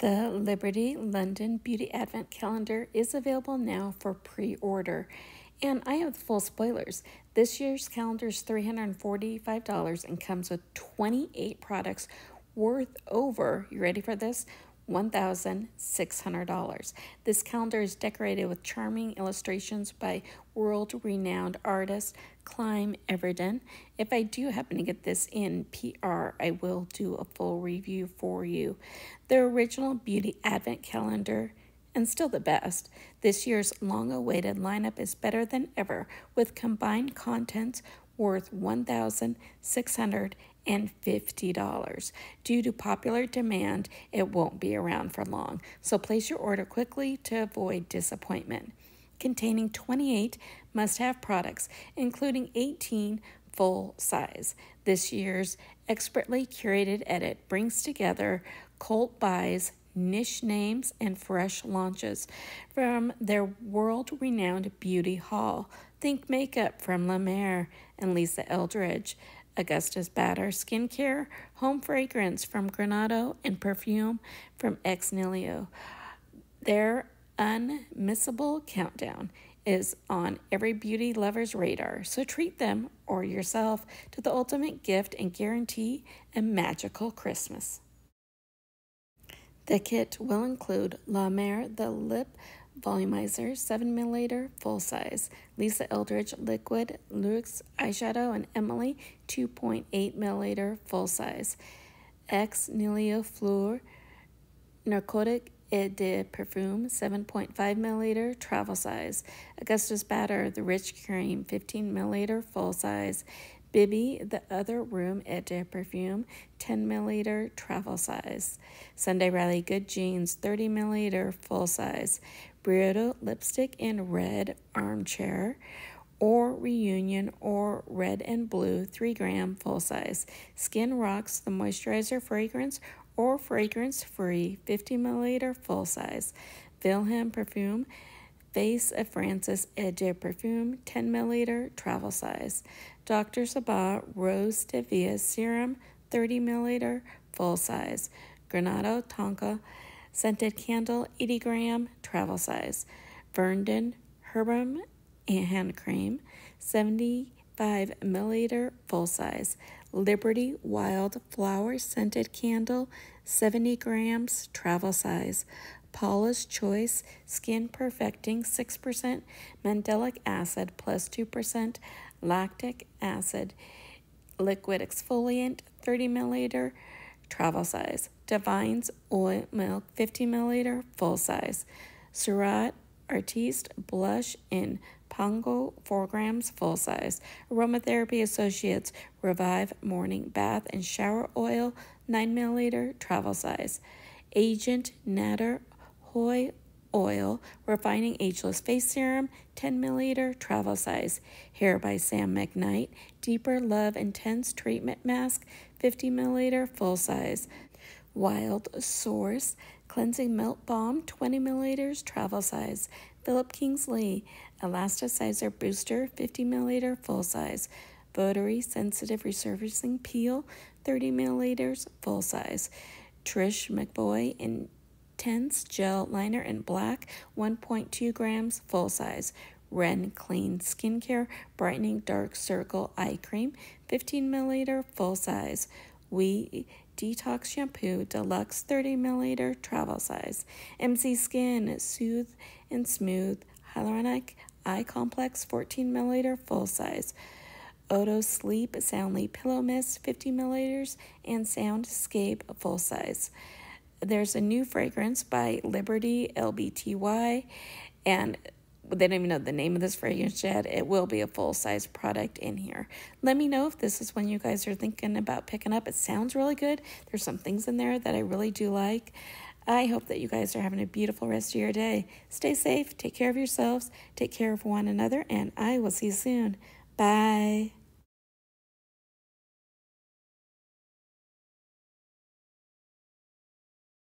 The Liberty London Beauty Advent Calendar is available now for pre order. And I have the full spoilers. This year's calendar is $345 and comes with 28 products worth over, you ready for this? $1,600. This calendar is decorated with charming illustrations by world renowned artist Clym Evernden. If I do happen to get this in PR, I will do a full review for you. The original Beauty Advent Calendar and still the best. This year's long awaited lineup is better than ever with combined contents worth $1,650. Due to popular demand, it won't be around for long, so place your order quickly to avoid disappointment. Containing 28 must have products, including 18 full size. This year's expertly curated edit brings together cult buys niche names, and fresh launches from their world renowned beauty hall. Think makeup from La Mer and Lisa Eldridge, Augustus Bader skincare, home fragrance from Granado, and perfume from Ex. Their unmissable countdown is on every beauty lover's radar, so treat them or yourself to the ultimate gift and guarantee a magical Christmas. The kit will include La Mer, the lip volumizer, 7 milliliter, full size, Lisa Eldridge liquid, Luxe eyeshadow, and Emily 2.8 milliliter, full size, Ex Nihilo Fleur, Narcotique et de perfume 7.5 milliliter travel size. Augustus bader the rich cream 15 milliliter full size Bibby, the other room at de perfume, 10 milliliter travel size. Sunday Riley Good Genes, 30 milliliter full size. Briotto lipstick in red armchair or reunion or red and blue 3 gram full size. Skin Rocks the moisturizer fragrance or fragrance free 50 milliliter full size. Wilhelm perfume Face of Francis de Perfume 10 milliliter travel size. Dr. Sebagh Rose de Vie Serum 30 milliliter full size. Granado Tonka Scented Candle 80 gram travel size. Verndon Herbum Hand Cream 75 milliliter full size. Liberty Wild Flower Scented Candle 70 grams travel size. Paula's Choice Skin Perfecting 6% Mandelic Acid plus 2% Lactic Acid Liquid Exfoliant 30 milliliter travel size. Davines Oil Milk 50 milliliter full size. Surratt Artistique Blush in Pongo 4 grams full size. Aromatherapy Associates Revive Morning Bath and Shower Oil 9 milliliter travel size. Agent Nateur Hoy Oil Refining Ageless Face Serum 10 milliliter travel size. Hair by Sam McKnight Deeper Love Intense Treatment Mask 50 milliliter full size. Wild Source Cleansing Melt Balm 20 milliliters travel size. Philip Kingsley Elasticizer Booster 50 milliliter full size. Votary Sensitive Resurfacing Peel 30 milliliters full size. Trish McEvoy in Tense Gel Liner in black, 1.2 grams, full size. Ren Clean Skincare Brightening Dark Circle Eye Cream, 15 milliliter, full size. We Detox Shampoo Deluxe 30 milliliter, travel size. MZ Skin Soothe and Smooth Hyaluronic Eye Complex 14 milliliter, full size. Odo Sleep Soundly Pillow Mist 50 milliliters and Soundscape full size. There's a new fragrance by Liberty LBTY, and they don't even know the name of this fragrance yet. It will be a full size product in here. Let me know if this is one you guys are thinking about picking up. It sounds really good. There's some things in there that I really do like. I hope that you guys are having a beautiful rest of your day. Stay safe, take care of yourselves, take care of one another, and I will see you soon. Bye.